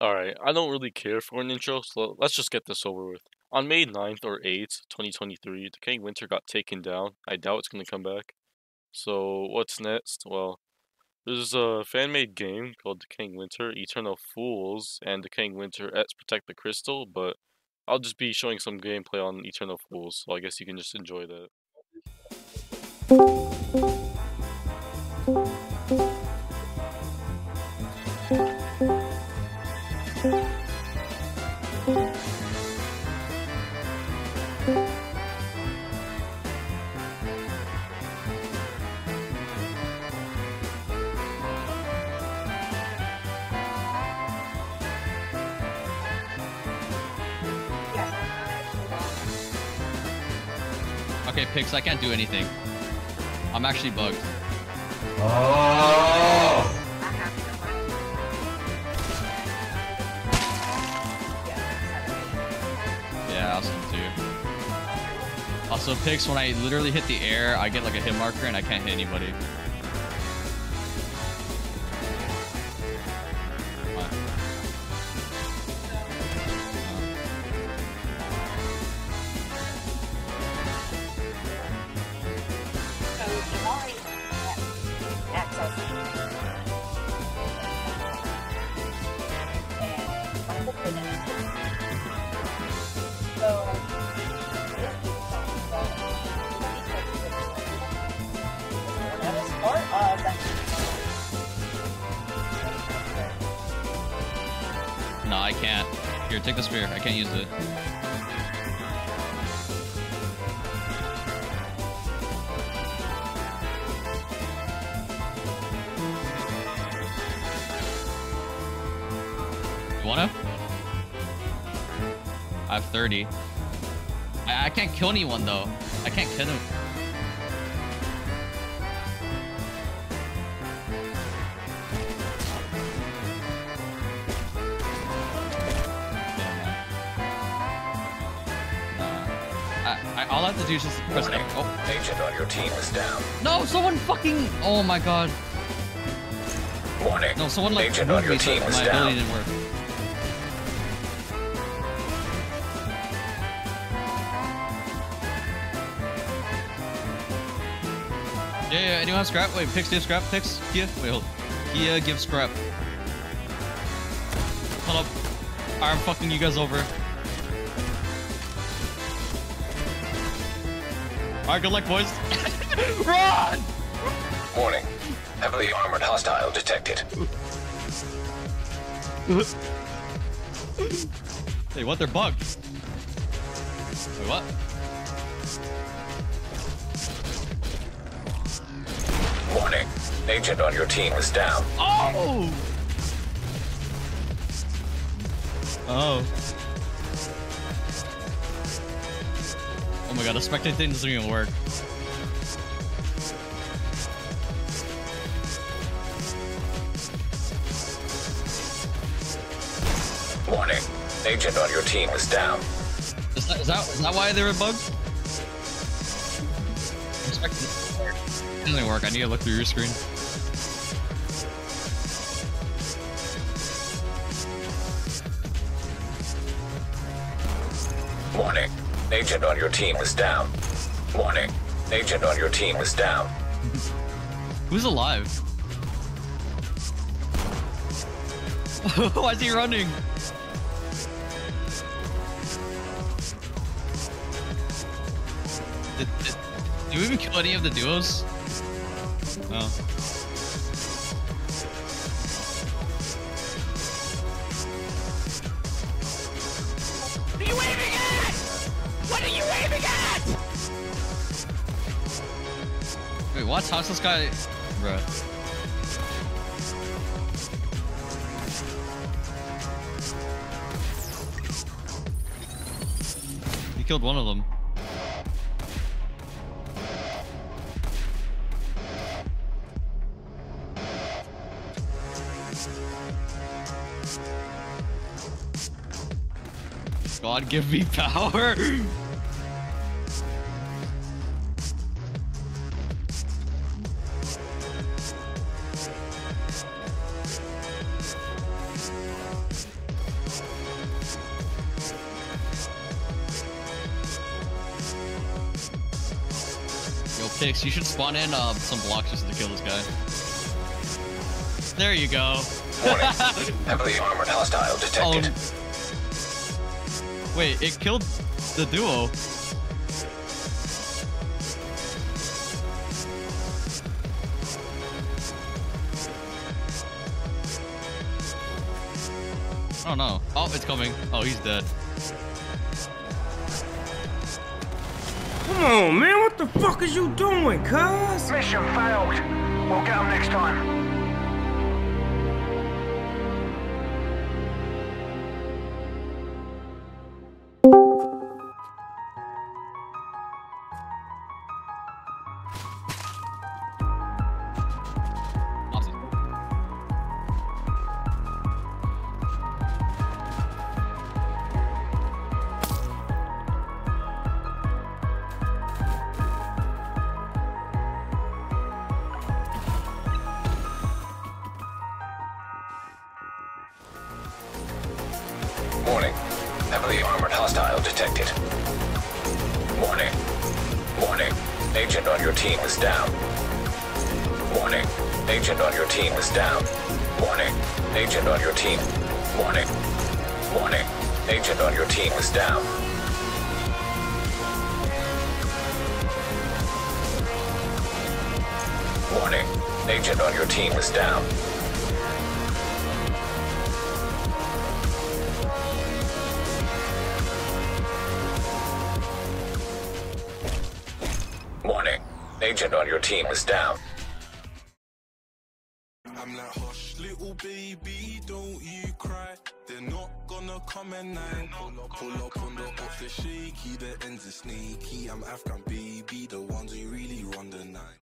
Alright, I don't really care for an intro, so let's just get this over with. On May 9th or 8th, 2023, Decaying Winter got taken down. I doubt it's going to come back. So, what's next? Well, there's a fan-made game called Decaying Winter, Eternal Fools, and Decaying Winter X Protect the Crystal, but I'll just be showing some gameplay on Eternal Fools, so I guess you can just enjoy that. Okay, Pix, I can't do anything. I'm actually bugged. Oh! Yeah, too. Also, Pix, when I literally hit the air, I get like a hit marker and I can't hit anybody. Can't. Here, take the spear. I can't use it. You wanna? I have 30. I, I can't kill anyone though. I can't kill him. All I have to do is just press Warning. Oh. Agent on your team is down. No, someone fucking. Oh my god. Warning. No, someone like Agent on your me team so is my down. ability didn't work. Yeah, yeah, anyone have scrap? Wait, you have scrap? Pix? Kia? Wait, hold. Kia, give scrap. Hold up. I'm fucking you guys over. Alright, good luck, boys. Run! Warning. Heavily armored hostile detected. hey, what? They're bugged. Wait, what? Warning. Agent on your team is down. Oh! Oh. Oh my god, the spectate thing doesn't even work. Warning. Agent on your team is down. Is that, is that, is that why they were bugged? It doesn't work. I need to look through your screen. Warning. Agent on your team is down. Warning. Agent on your team is down. Who's alive? Why is he running? Did, did, did we even kill any of the duos? No. What? How's this guy? Bruh. He killed one of them. God give me power! You should spawn in um, some blocks just to kill this guy. There you go. Warning. Heavily armored hostile Oh. detected. Wait, it killed the duo. Oh no. Oh, it's coming. Oh, he's dead. Come on, man. What the fuck is you doing, cuz? Mission failed. We'll get them next time. Warning. Heavily armored hostile detected. Warning. Warning. Agent on your team is down. Warning. Agent on your team is down. Warning. Agent on your team. Warning. Warning. Agent on your team is down. Warning. Agent on your team is down. Agent on your team is down. I'm like, hush, little baby, don't you cry. They're not gonna come at. Pull up, pull up on the off the shaky, the ends are snaky. I'm Afghan baby, the ones who really run the night.